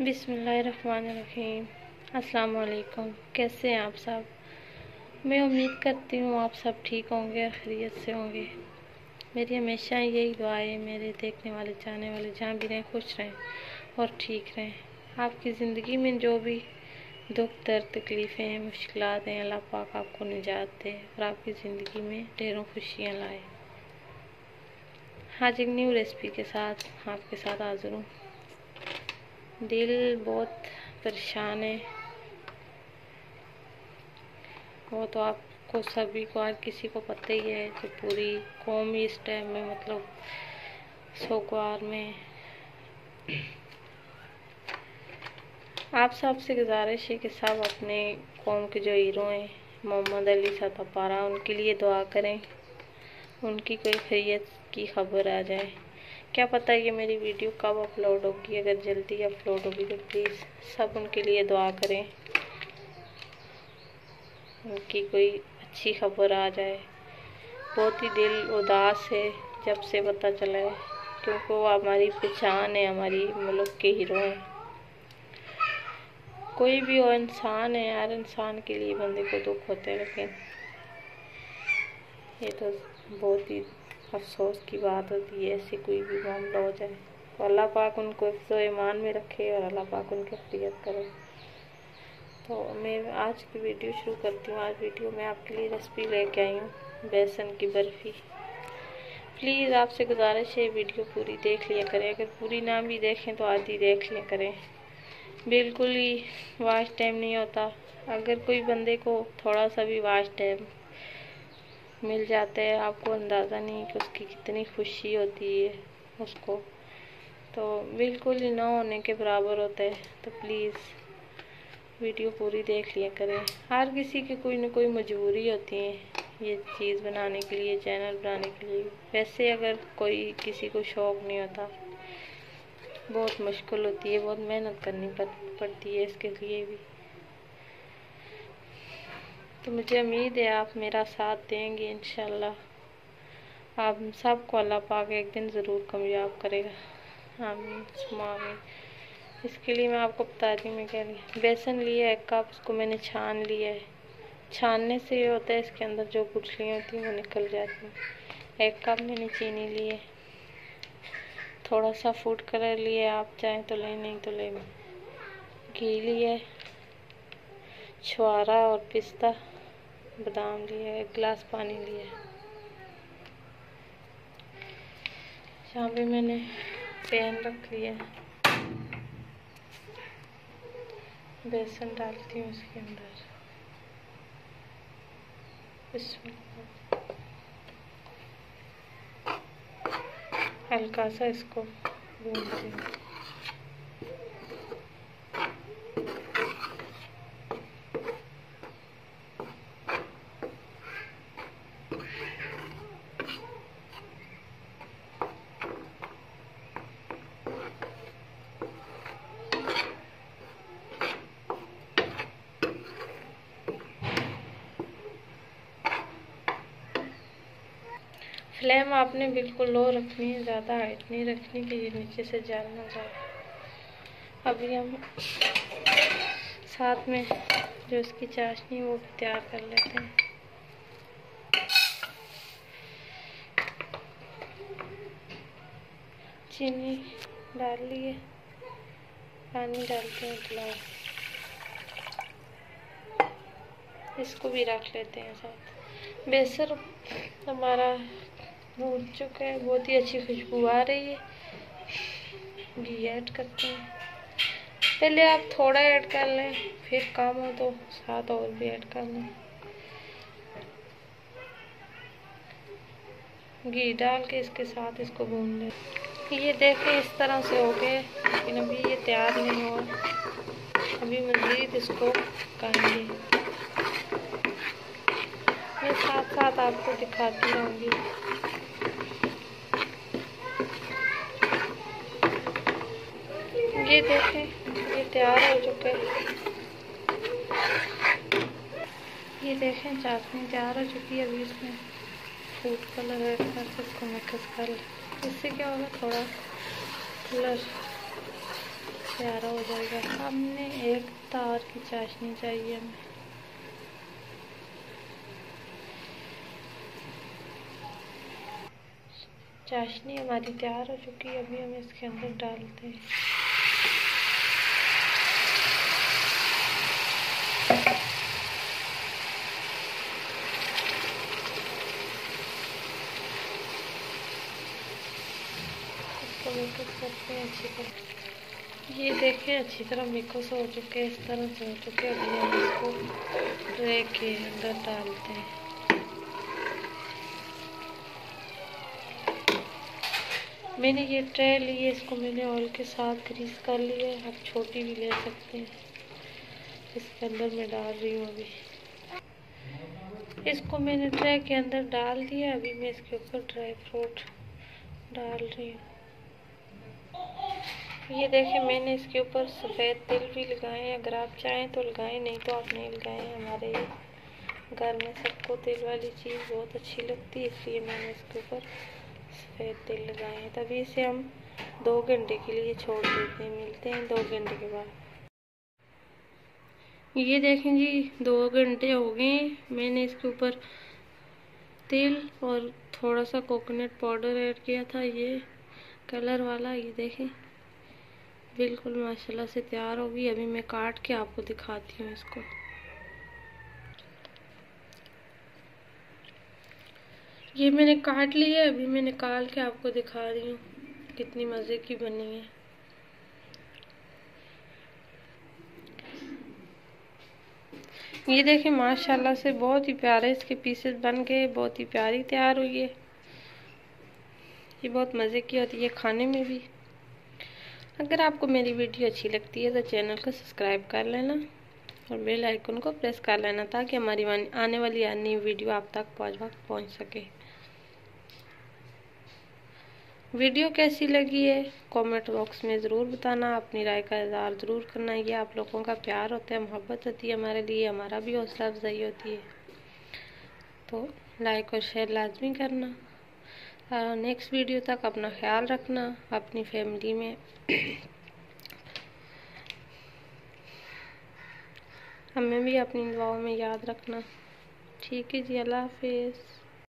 बिसमीम वालेकुम कैसे हैं आप सब? मैं उम्मीद करती हूँ आप सब ठीक होंगे और खैरियत से होंगे। मेरी हमेशा यही दुआ है, मेरे देखने वाले, जाने वाले, जहाँ भी रहें, खुश रहें और ठीक रहें। आपकी ज़िंदगी में जो भी दुख, दर्द, तकलीफ़ें हैं मुश्किल हैं, अल्लाह पाक आपको निजात दे और आपकी ज़िंदगी में ढेरों खुशियाँ लाए। आज एक न्यू रेसिपी के साथ आपके साथ हाजिर हूँ। दिल बहुत परेशान है। वो तो आपको सभी को, हर किसी को पता ही है कि पूरी कौम इस टाइम में मतलब सोगवार में आप सबसे गुजारिश है कि सब अपने कौम के जो हीरो हैं, मोहम्मद अली सतपारा, उनके लिए दुआ करें। उनकी कोई खैरियत की खबर आ जाए। क्या पता ये मेरी वीडियो कब अपलोड होगी? अगर जल्दी अपलोड होगी तो प्लीज़ सब उनके लिए दुआ करें। उनकी कोई अच्छी खबर आ जाए। बहुत ही दिल उदास है जब से पता चला है, क्योंकि वो हमारी पहचान है, हमारी मुल्क के हीरो हैं। कोई भी हो, इंसान है यार, इंसान के लिए बंदे को दुख होते हैं, लेकिन ये तो बहुत ही अफसोस की बात होती है, ऐसे कोई भी मामला हो जाए। तो अल्लाह पाक उनको तो ईमान में रखे और अल्लाह पाक उनकी अफियत करे। तो मैं आज की वीडियो शुरू करती हूँ। आज वीडियो में आपके लिए रेसिपी लेके आई हूँ, बेसन की बर्फ़ी। प्लीज़ आपसे गुजारिश है, वीडियो पूरी देख लिया करें। अगर पूरी ना भी देखें तो आधी देख लिया करें। बिल्कुल ही वाश टाइम नहीं होता। अगर कोई बंदे को थोड़ा सा भी वाश टाइम मिल जाते हैं, आपको अंदाज़ा नहीं कि उसकी कितनी खुशी होती है उसको। तो बिल्कुल ही ना होने के बराबर होता है। तो प्लीज़ वीडियो पूरी देख लिया करें। हर किसी की कोई ना कोई मजबूरी होती है ये चीज़ बनाने के लिए चैनल बनाने के लिए। वैसे अगर कोई किसी को शौक़ नहीं होता बहुत मुश्किल होती है, बहुत मेहनत करनी पड़ती है इसके लिए भी। तो मुझे उम्मीद है आप मेरा साथ देंगे इन आप सबको अल्लाह पाक एक दिन ज़रूर कामयाब करेगा। आमीन आमीन। इसके लिए मैं आपको बता दी मैं कह रही बेसन लिया एक कप उसको मैंने छान लिया है। छानने से ये होता है, इसके अंदर जो गुठलियाँ होती हैं वो निकल जाती हैं। एक कप मैंने चीनी लिए थोड़ा सा फ़ूड कलर लिए, आप चाहें तो लें, नहीं तो ले। घी लिए, छुआरा और पिस्ता, बादाम लिए, एक गिलास पानी लिए। यहाँ पे मैंने पैन रख लिया बेसन डालती हूँ उसके अंदर। इसमें हल्का सा इसको भून हूँ फ्लेम आपने बिल्कुल लो रखनी है, ज़्यादा हाइट नहीं रखनी कि ये नीचे से जल ना जाए। अभी हम साथ में जो इसकी चाशनी है, वो भी तैयार कर लेते हैं। चीनी डाल लिए। पानी डालते हैं गिलास इसको भी रख लेते हैं साथ। बेसर हमारा भून चुका है, बहुत ही अच्छी खुशबू आ रही है। घी ऐड करते हैं। पहले आप थोड़ा ऐड कर लें, फिर काम हो तो साथ और भी ऐड कर लें। घी डाल के इसके साथ इसको भून लें। ये देखें, इस तरह से हो गए लेकिन अभी ये तैयार नहीं हुआ। अभी मज़ीद इसको करेंगे मैं साथ साथ आपको दिखाती रहूँगी। ये देखें, ये तैयार हो चुके ये देखें, चाशनी तैयार हो चुकी है अभी इसमें। फ़ूड कलर ऐड कर इसको मिक्स कर लें। इससे क्या होगा, थोड़ा कलर प्यारा हो जाएगा। हमने एक तार की चाशनी चाहिए हमें। चाशनी हमारी तैयार हो चुकी है, अभी हम इसके अंदर डालते हैं। इसको मिक्स करते हैं अच्छी तरह ये देखें, अच्छी तरह मिक्स हो चुके हैं, इस तरह से हो चुके हैं। अभी हम इसको ट्रे के अंदर डालते हैं। मैंने ये ट्रे ली है, इसको मैंने ऑयल के साथ ग्रीस कर लिया है। आप छोटी भी ले सकते हैं। इसके अंदर मैं डाल रही हूँ अभी। इसको मैंने ट्रे के अंदर डाल दिया अभी मैं इसके ऊपर ड्राई फ्रूट डाल रही हूँ। ये देखें, मैंने इसके ऊपर सफ़ेद तिल भी लगाए हैं। अगर आप चाहें तो लगाएँ, नहीं तो आप नहीं लगाएँ। हमारे घर में सबको तिल वाली चीज़ बहुत अच्छी लगती है, इसलिए मैंने इसके ऊपर सफ़ेद तिल लगाए हैं। तभी इसे हम दो घंटे के लिए छोड़ देते हैं, मिलते हैं दो घंटे के बाद। ये देखें जी, दो घंटे हो गए मैंने इसके ऊपर तिल और थोड़ा सा कोकोनट पाउडर ऐड किया था, ये कलर वाला, ये देखें। बिल्कुल, माशाल्लाह से तैयार होगी अभी मैं काट के आपको दिखाती हूँ इसको। ये मैंने काट ली है, अभी मैं निकाल के आपको दिखा रही हूँ कितनी मज़े की बनी है। ये देखें माशाल्लाह से बहुत ही प्यारे इसके पीसेस बन गए, बहुत ही प्यारी तैयार हुई है। ये बहुत मज़े की होती है खाने में भी। अगर आपको मेरी वीडियो अच्छी लगती है तो चैनल को सब्सक्राइब कर लेना और बेल आइकन को प्रेस कर लेना ताकि हमारी आने वाली अन्य वीडियो आप तक पहुँच वक्त पहुँच सके। वीडियो कैसी लगी है? कमेंट बॉक्स में ज़रूर बताना। अपनी राय का इजहार ज़रूर करना। ये आप लोगों का प्यार होता है, मोहब्बत होती है हमारे लिए। हमारा भी हौसला अफजाई होती है। तो लाइक और शेयर लाजमी करना। नेक्स्ट वीडियो तक अपना ख्याल रखना, अपनी फैमिली में। हमें भी अपनी दुआओं में याद रखना। ठीक है जी, अल्लाह हाफिज़।